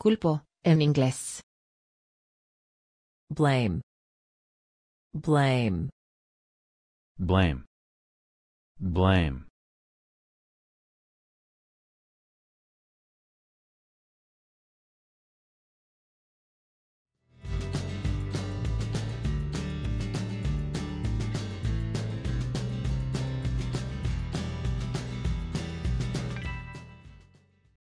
Culpo, en inglés. blame. Blame. Blame. Blame.